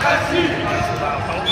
Brasil!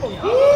臭 娘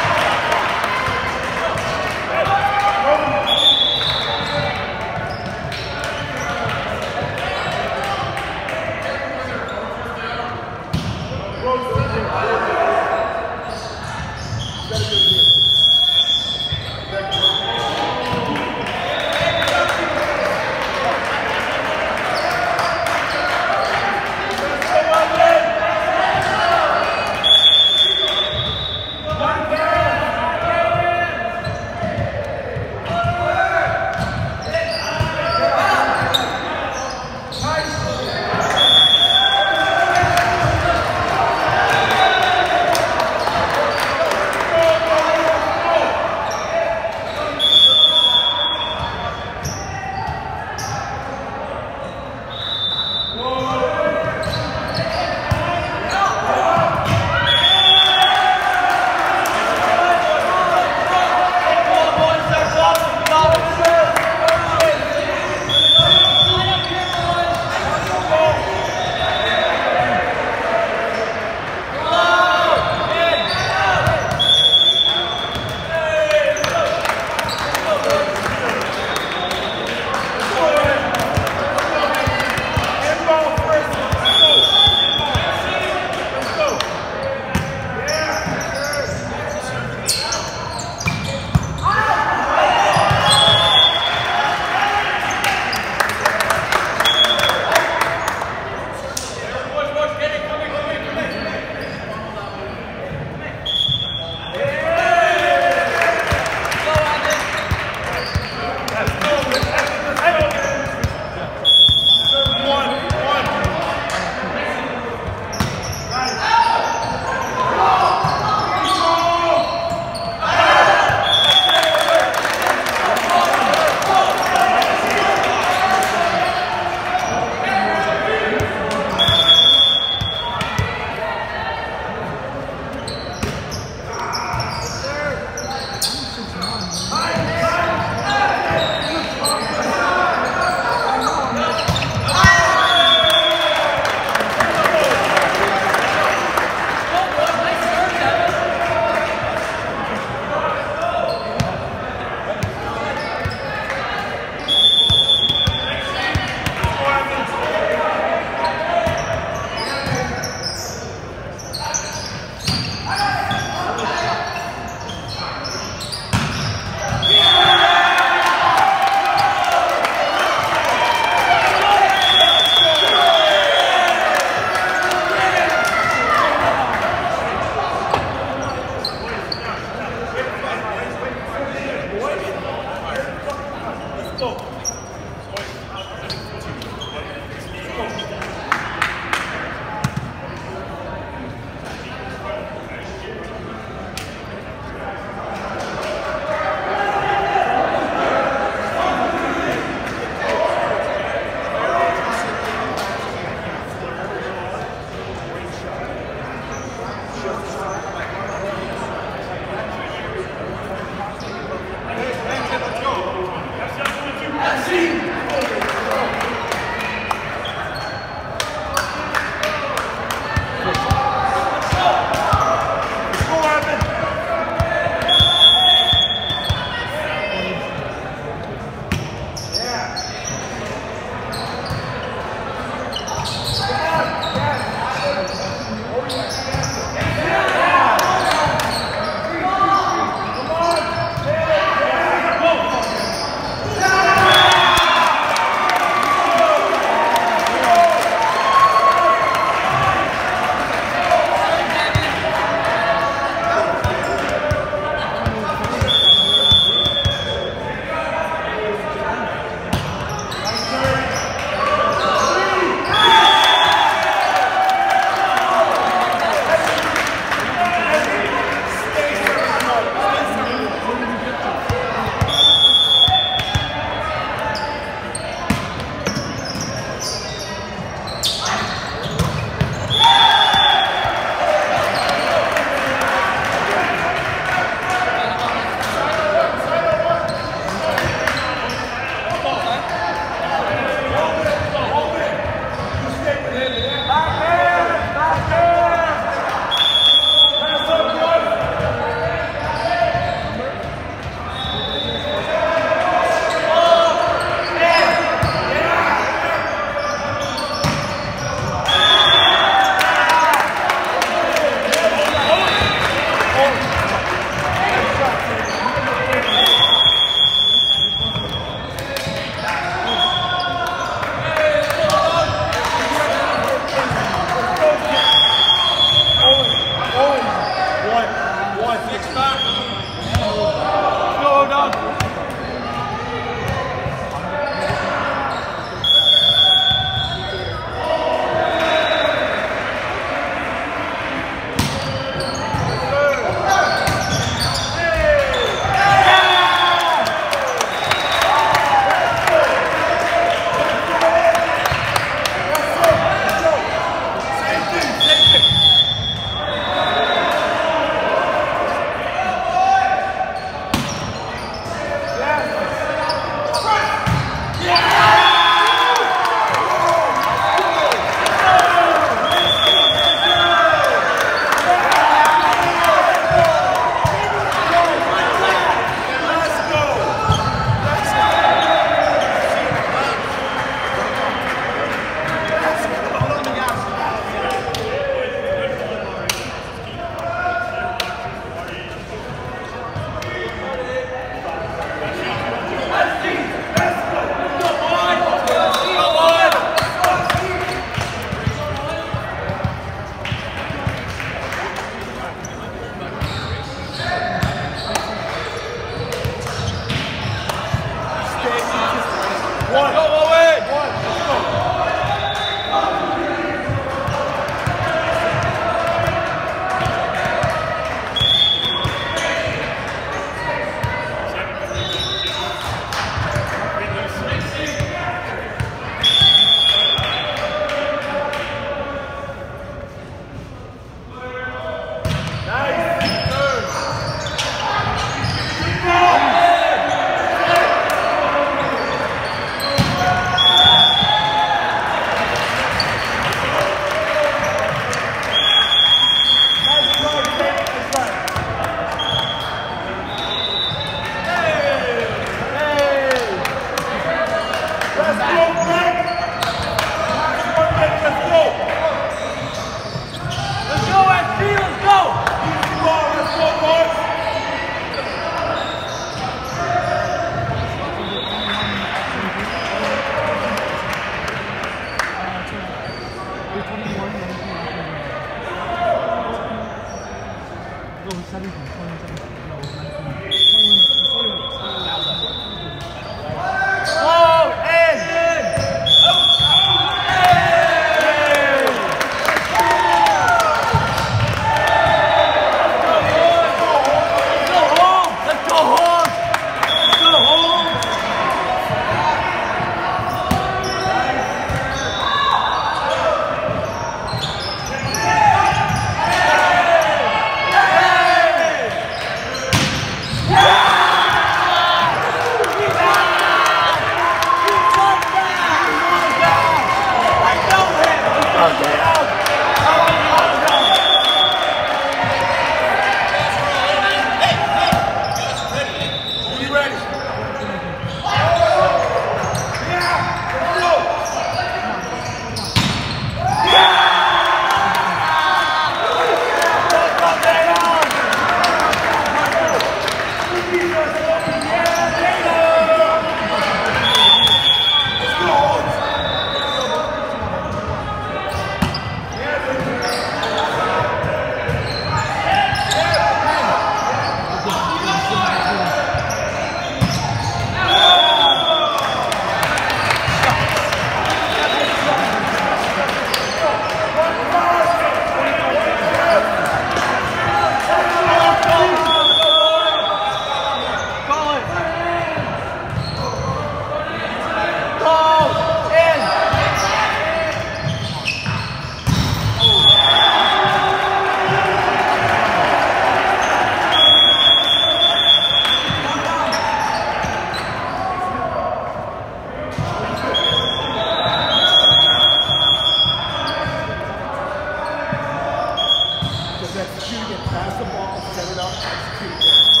pass the ball, set it up, execute.